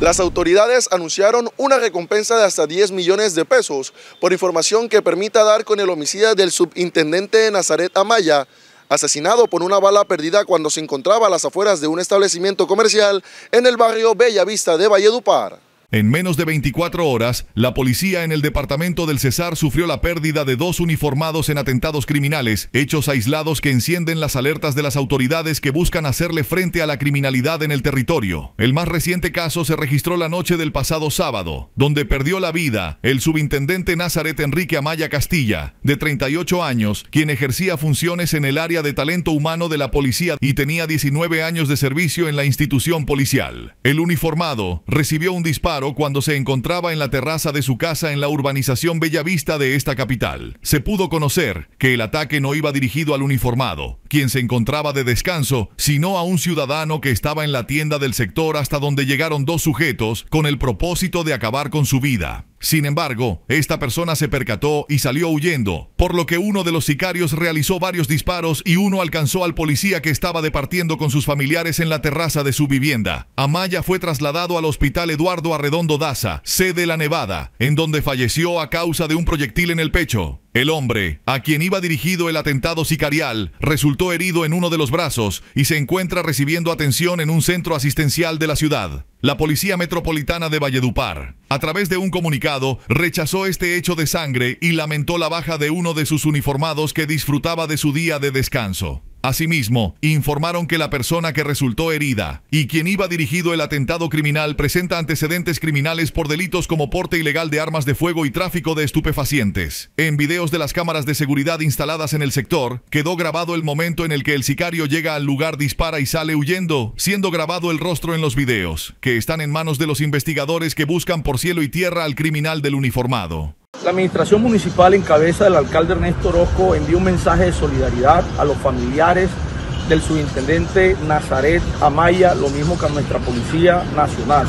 Las autoridades anunciaron una recompensa de hasta 10 millones de pesos por información que permita dar con el homicida del subintendente de Nazaret Amaya, asesinado por una bala perdida cuando se encontraba a las afueras de un establecimiento comercial en el barrio Bella Vista de Valledupar. En menos de 24 horas, la policía en el departamento del Cesar sufrió la pérdida de dos uniformados en atentados criminales, hechos aislados que encienden las alertas de las autoridades que buscan hacerle frente a la criminalidad en el territorio. El más reciente caso se registró la noche del pasado sábado, donde perdió la vida el subintendente Nazaret Enrique Amaya Castilla, de 38 años, quien ejercía funciones en el área de talento humano de la policía y tenía 19 años de servicio en la institución policial. El uniformado recibió un disparo cuando se encontraba en la terraza de su casa en la urbanización Bellavista de esta capital. Se pudo conocer que el ataque no iba dirigido al uniformado, quien se encontraba de descanso, sino a un ciudadano que estaba en la tienda del sector hasta donde llegaron dos sujetos con el propósito de acabar con su vida. Sin embargo, esta persona se percató y salió huyendo, por lo que uno de los sicarios realizó varios disparos y uno alcanzó al policía que estaba departiendo con sus familiares en la terraza de su vivienda. Amaya fue trasladado al hospital Eduardo Arredondo Daza, sede La Nevada, en donde falleció a causa de un proyectil en el pecho. El hombre, a quien iba dirigido el atentado sicarial, resultó herido en uno de los brazos y se encuentra recibiendo atención en un centro asistencial de la ciudad. La Policía Metropolitana de Valledupar, a través de un comunicado, rechazó este hecho de sangre y lamentó la baja de uno de sus uniformados que disfrutaba de su día de descanso. Asimismo, informaron que la persona que resultó herida y quien iba dirigido el atentado criminal presenta antecedentes criminales por delitos como porte ilegal de armas de fuego y tráfico de estupefacientes. En videos de las cámaras de seguridad instaladas en el sector, quedó grabado el momento en el que el sicario llega al lugar, dispara y sale huyendo, siendo grabado el rostro en los videos, que están en manos de los investigadores que buscan por cielo y tierra al criminal del uniformado. La administración municipal en cabeza del alcalde Ernesto Orozco envió un mensaje de solidaridad a los familiares del subintendente Nazaret Amaya, lo mismo que a nuestra Policía Nacional.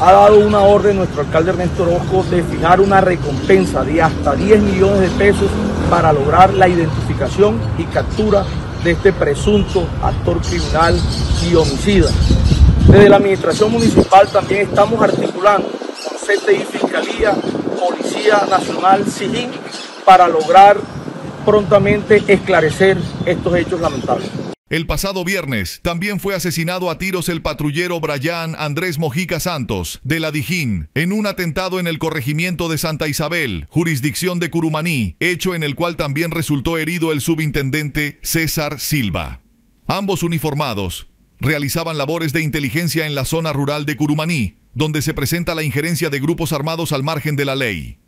Ha dado una orden nuestro alcalde Ernesto Orozco de fijar una recompensa de hasta 10 millones de pesos para lograr la identificación y captura de este presunto actor criminal y homicida. Desde la administración municipal también estamos articulando con CTI Fiscalía Policía Nacional SIGIN para lograr prontamente esclarecer estos hechos lamentables. El pasado viernes también fue asesinado a tiros el patrullero Brian Andrés Mojica Santos, de la Dijín, en un atentado en el corregimiento de Santa Isabel, jurisdicción de Curumaní, hecho en el cual también resultó herido el subintendente César Silva. Ambos uniformados realizaban labores de inteligencia en la zona rural de Curumaní, donde se presenta la injerencia de grupos armados al margen de la ley.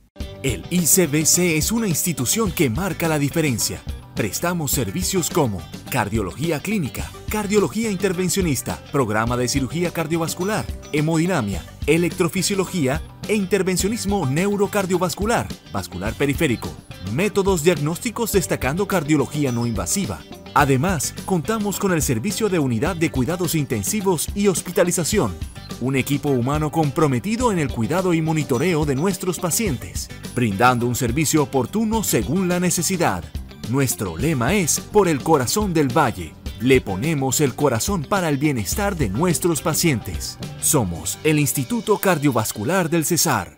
El ICBC es una institución que marca la diferencia. Prestamos servicios como cardiología clínica, cardiología intervencionista, programa de cirugía cardiovascular, hemodinamia, electrofisiología e intervencionismo neurocardiovascular, vascular periférico, métodos diagnósticos destacando cardiología no invasiva. Además, contamos con el servicio de unidad de cuidados intensivos y hospitalización, un equipo humano comprometido en el cuidado y monitoreo de nuestros pacientes, brindando un servicio oportuno según la necesidad. Nuestro lema es Por el corazón del valle. Le ponemos el corazón para el bienestar de nuestros pacientes. Somos el Instituto Cardiovascular del Cesar.